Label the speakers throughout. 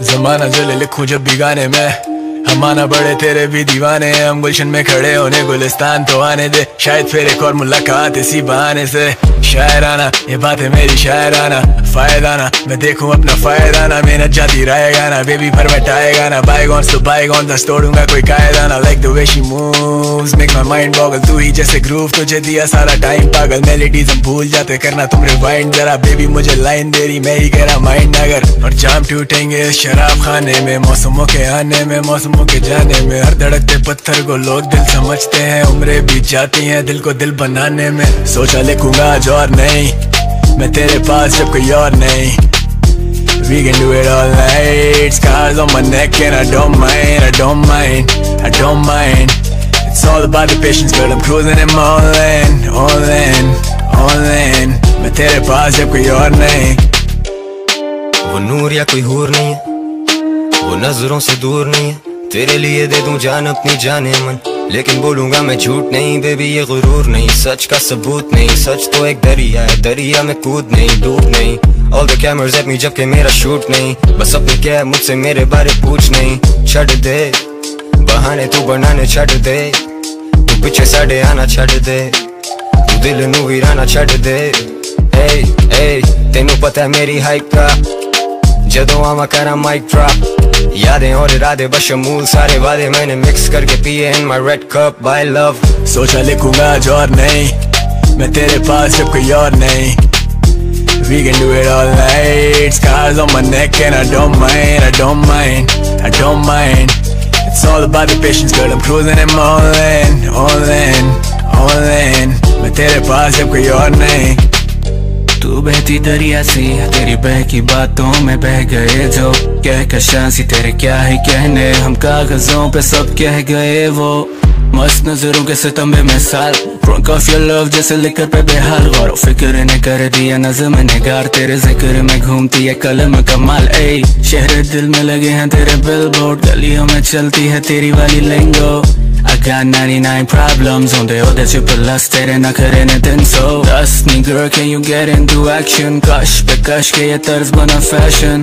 Speaker 1: زمانہ جلے لکھوں جب بھی گانے میں ہمانا بڑے تیرے بھی دیوانے ہم گلشن میں کھڑے ہونے، گلستان تو آنے دے۔ شاید پھر ایک اور ملاقات اسی بہانے سے۔ شاعرانہ، یہ بات ہے میری شاعرانہ۔ فائدانہ، میں دیکھوں اپنا فائدانہ۔ محنت جاتی رہے گا نا بیبی پر مٹائے گا نا۔ بائی گونس تو بائی گون دس توڑوں گا کوئی قائدانہ۔ Like do way she moves make my mind Bagal تو ہی جیسے گروف تجھے دیا سارا ٹائم پاگل۔ میلیڈیز ہم بھول جاتے، کرنا تم ریوائنڈ ذرا۔ بیبی مجھے لائن دے رہی، میں ہی کہہ رہا مائنڈ اگر اور جام ٹوٹیں گے شراب خانے میں، موسموں کے آنے میں موسموں کے جانے میں ہر دھڑکتے پتھر کو لوگ دل سمجھتے ہیں عمریں بھی جاتی ہیں دل کو دل بنانے میں۔ سوچا لکھوں گا آج اور نہیں میں تیرے پاس جب کوئی اور نہیں۔ We can do it all night Scars on my neck and I don't mind I don't mind, I don't mind It's all about the patience girl I'm cruising and I'm all in All in, all in میں تیرے پاس جب کوئی اور نہیں۔
Speaker 2: وہ نور یا کوئی ہور نہیں ہے وہ نظروں سے دور نہیں ہے۔ تیرے لیے دے دوں جان اپنی جانے من. لیکن بولوں گا میں جھوٹ نہیں بیبی یہ غرور نہیں. سچ کا ثبوت نہیں، سچ تو ایک دریا ہے. دریا میں کود نہیں ڈوب نہیں. آل دا کیمرز ایٹ می جبکہ میرا شوٹ نہیں. بس اپنی کیا ہے مجھ سے میرے بارے پوچھ نہیں. چھڑ دے، بہانے تو بنانے چھڑ دے. تو پیچھے ساڑے آنا چھڑ دے. تو دل نو ویرانا چھڑ دے. اے اے تینوں پتہ ہے میری ہائپ کا. جدوں آما کرا مائک ڈراپ یادیں اور ارادے بشمول سارے وعدے میں نے مکس کر کے پیے in my red cup by love
Speaker 3: سوچا لکھوں گا آج اور نہیں میں تیرے پاس جب کوئی اور نہیں We can do it all night Scars on my neck and I don't mind I don't mind, I don't mind It's all about the patience girl I'm cruising and I'm all in All in, all in میں تیرے پاس جب کوئی اور نہیں
Speaker 4: تو بہتی دریا سی، تیری بہ کی باتوں میں بہ گئے جو۔ کہہ کشاں سی تیرے کیا ہے کہنے۔ ہم کاغذوں پہ سب کہہ گئے وہ۔ مست نظروں کے ستم بے مثال Drunk off your love جیسے لکر پہ بے حال۔ غور و فکر نے کر دیا نظم نگار۔ تیرے ذکر میں گھومتی ہے قلم کمال اے شہر دل میں لگے ہیں تیرے بل بورڈ گلیوں میں چلتی ہے تیری والی لنگو۔ I got 99 problems. On the that you belasted and I couldn't think so Trust me girl can you get into action? Kaş be kaş ke ye tarz bana fashion?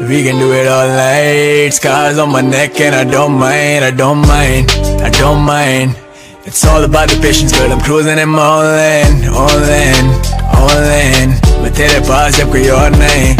Speaker 3: We can do it all night. Scars on my neck and I don't mind I don't mind, I don't mind. It's all about the patience girl. I'm cruising in my own lane, own all in. میں تیرے پاس جب کوئی اور نہیں